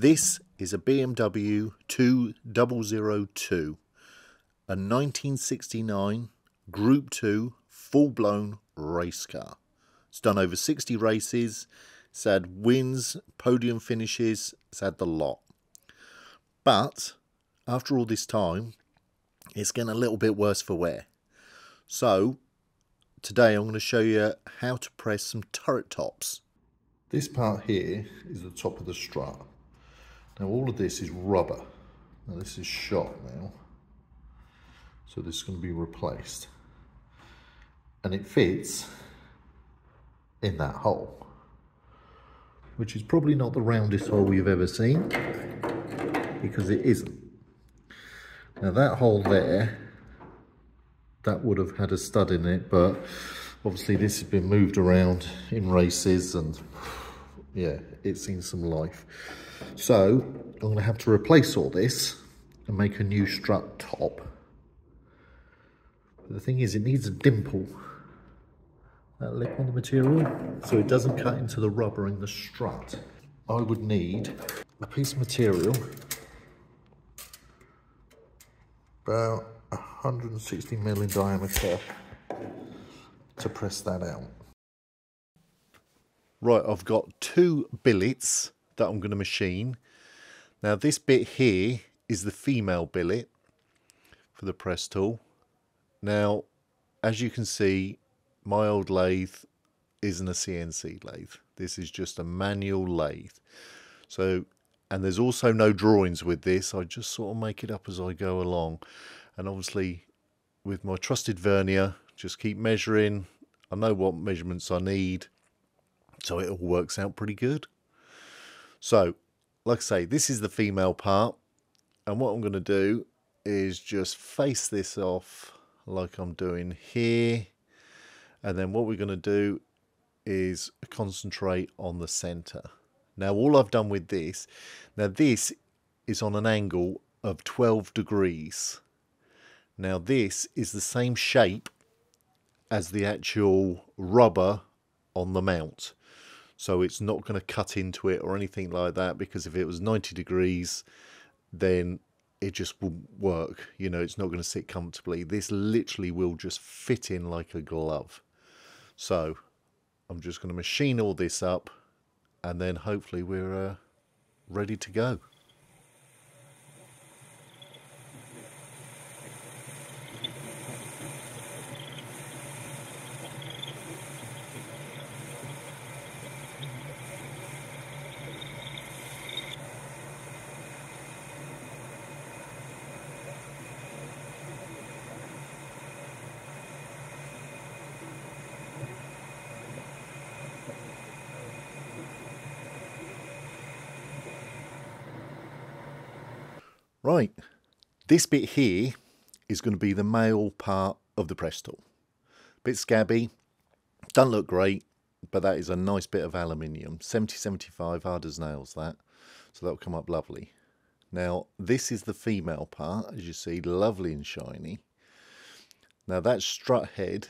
This is a BMW 2002, a 1969 Group 2 full-blown race car. It's done over 60 races, it's had wins, podium finishes, it's had the lot. But after all this time, it's getting a little bit worse for wear. So today I'm going to show you how to press some turret tops. This part here is the top of the strut. Now all of this is rubber. Now this is shot now. So this is going to be replaced. And it fits in that hole. Which is probably not the roundest hole you've ever seen. Because it isn't. Now that hole there, that would have had a stud in it, but obviously this has been moved around in races and yeah, it's seen some life. So I'm going to have to replace all this and make a new strut top. But the thing is, it needs a dimple, that lip on the material, so it doesn't cut into the rubber in the strut. I would need a piece of material about 160 mil in diameter to press that out. Right, I've got two billets that I'm going to machine. Now this bit here is the female billet for the press tool. Now, as you can see, my old lathe isn't a CNC lathe. This is just a manual lathe. So, and there's also no drawings with this. I just sort of make it up as I go along. And obviously, with my trusted vernier, just keep measuring. I know what measurements I need so it all works out pretty good. So, like I say, this is the female part. And what I'm going to do is just face this off like I'm doing here. And then what we're going to do is concentrate on the center. Now, all I've done with this, now this is on an angle of 12 degrees. Now, this is the same shape as the actual rubber on the mount so it's not going to cut into it or anything like that because if it was 90 degrees then it just won't work you know it's not going to sit comfortably. This literally will just fit in like a glove. So I'm just going to machine all this up and then hopefully we're uh, ready to go Right, this bit here is going to be the male part of the press tool. Bit scabby, doesn't look great, but that is a nice bit of aluminium. 7075, hard as nails that. So that'll come up lovely. Now, this is the female part, as you see, lovely and shiny. Now that strut head,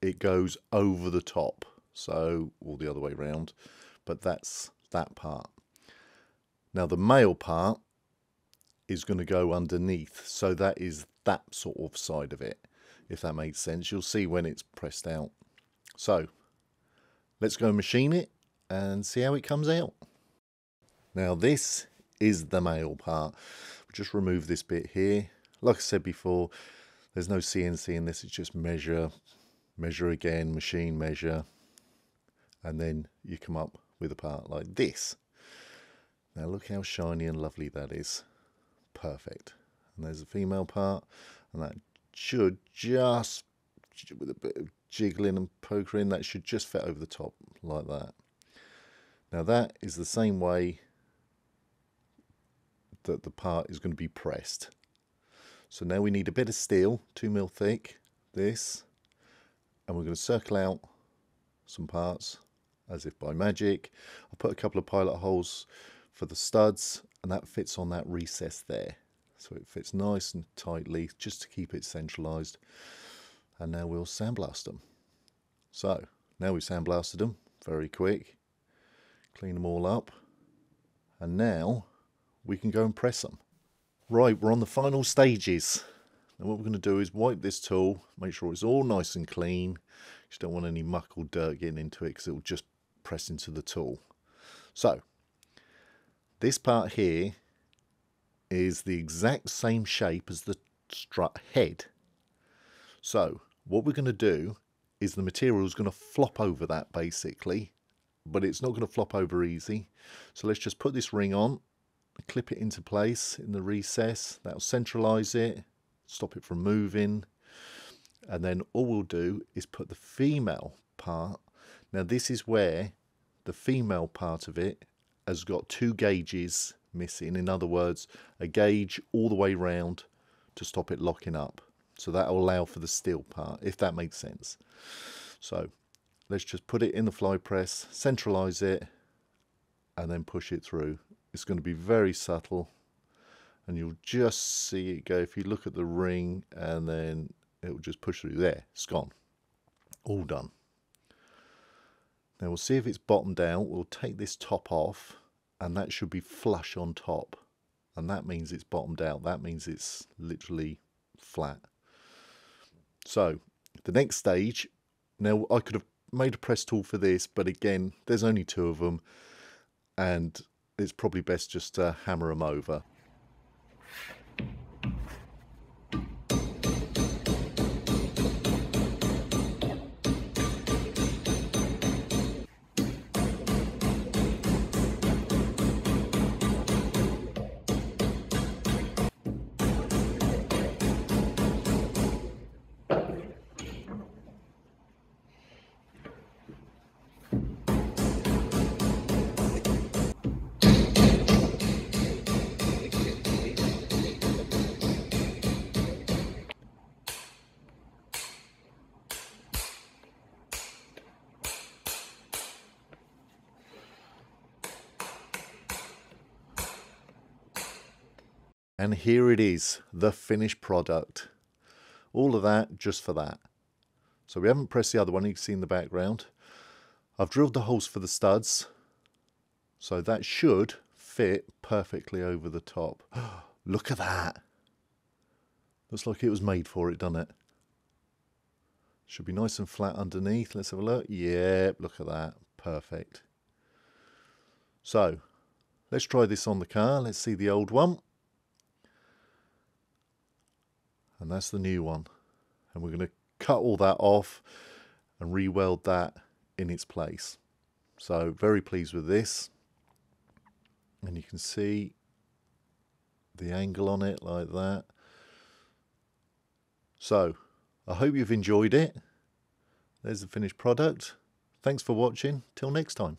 it goes over the top, so all the other way round, but that's that part. Now the male part is going to go underneath. So that is that sort of side of it, if that makes sense. You'll see when it's pressed out. So let's go machine it and see how it comes out. Now this is the male part. Just remove this bit here. Like I said before, there's no CNC in this. It's just measure, measure again, machine measure, and then you come up with a part like this. Now look how shiny and lovely that is perfect. And there's a female part, and that should just, with a bit of jiggling and pokering, that should just fit over the top like that. Now that is the same way that the part is going to be pressed. So now we need a bit of steel, 2 mil thick, this, and we're going to circle out some parts as if by magic. I'll put a couple of pilot holes for the studs and that fits on that recess there so it fits nice and tightly just to keep it centralized and now we'll sandblast them so now we've sandblasted them very quick clean them all up And now we can go and press them. Right, we're on the final stages. And what we're going to do is wipe this tool, make sure it's all nice and clean. You just don't want any muck or dirt getting into it because it'll just press into the tool. So, this part here is the exact same shape as the strut head. So, what we're going to do is the material is going to flop over that basically, but it's not going to flop over easy. So let's just put this ring on, clip it into place in the recess. That'll centralize it, stop it from moving. And then all we'll do is put the female part. Now this is where the female part of it has got two gauges missing. In other words, a gauge all the way round to stop it locking up. So that will allow for the steel part, if that makes sense. So let's just put it in the fly press, centralize it, and then push it through. It's going to be very subtle, and you'll just see it go. If you look at the ring, and then it will just push through there. It's gone. All done. Now we'll see if it's bottomed out. We'll take this top off, and that should be flush on top. And that means it's bottomed out. That means it's literally flat. So the next stage, now I could have made a press tool for this, but again, there's only two of them and it's probably best just to hammer them over. And here it is, the finished product. All of that just for that. So we haven't pressed the other one, you can see in the background. I've drilled the holes for the studs. So that should fit perfectly over the top. Look at that. Looks like it was made for it, doesn't it? Should be nice and flat underneath. Let's have a look. Yep, look at that. Perfect. So, let's try this on the car. Let's see the old one and that's the new one. And we're going to cut all that off and re-weld that in its place. So very pleased with this. And you can see the angle on it like that. So I hope you've enjoyed it. There's the finished product. Thanks for watching. Till next time